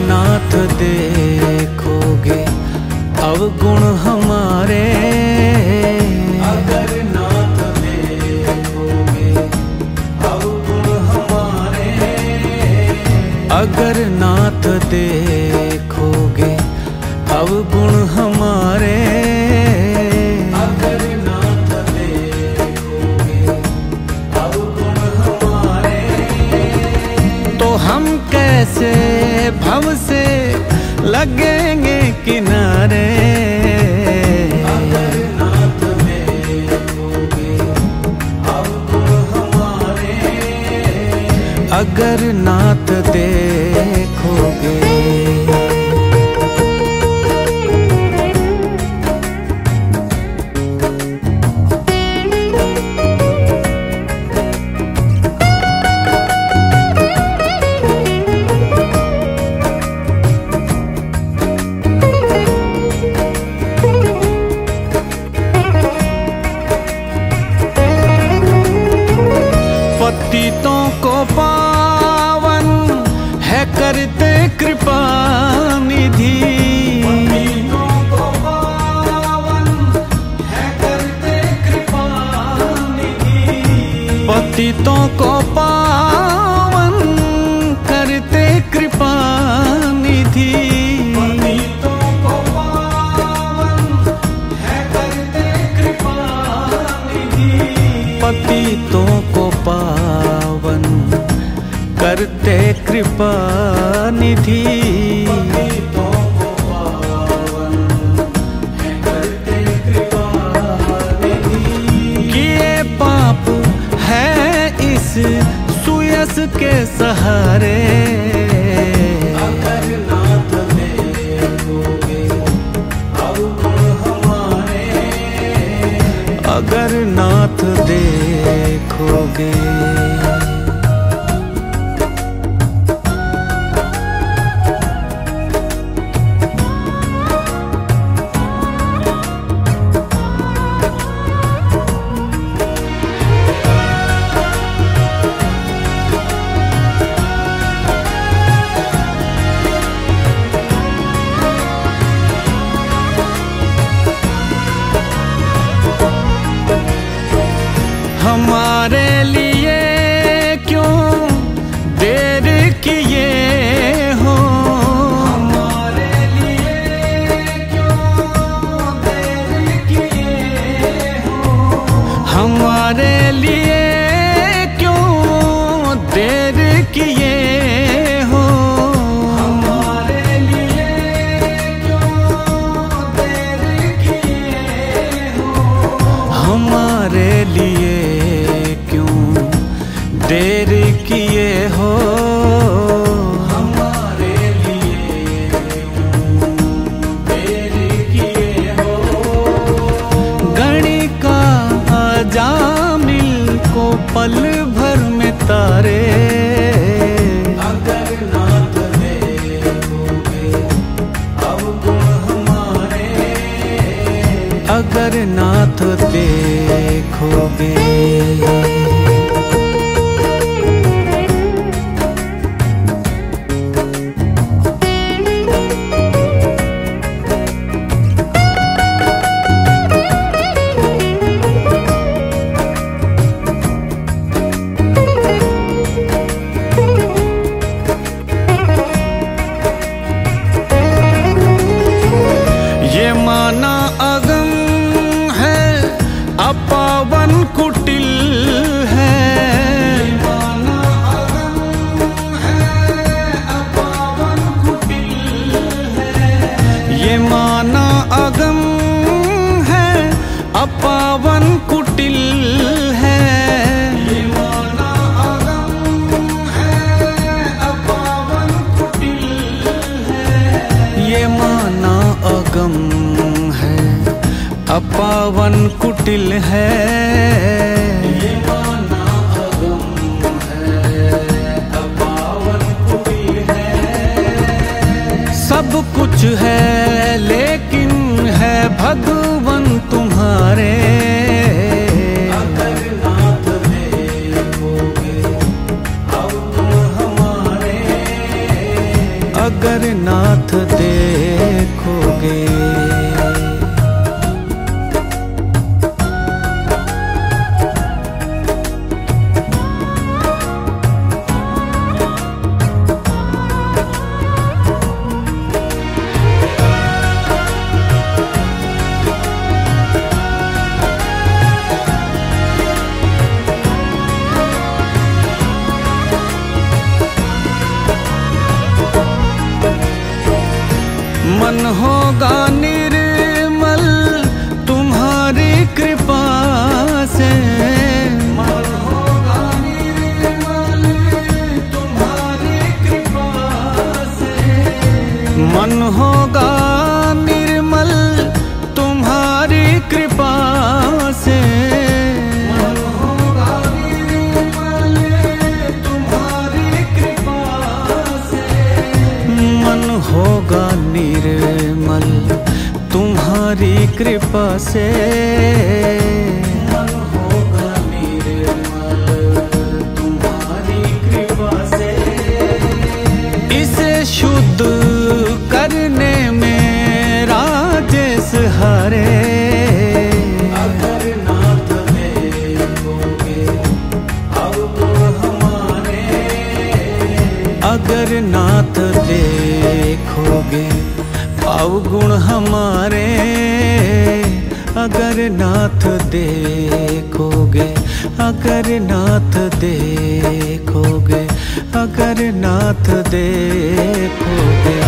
नाथ देखोगे अवगुण हमारे। अगर नाथ देखोगे अवगुण हमारे। अगर नाथ देखोगे अवगुण हमारे। अगर नाथ हमारे। तो हम कैसे भव से लगेंगे किनारे। अगर नाथ देखोगे पतितों को पावन करते कृपा निधि पतितों को पावन करते कृपा निधि सुयस के सहारे। अगर नाथ देखोगे। अगर नाथ देखोगे। अपावन कुटिल है कुटिल है। सब कुछ है। कृपा से नाथ देखोगे अगर नाथ देखोगे अगर नाथ देखोगे।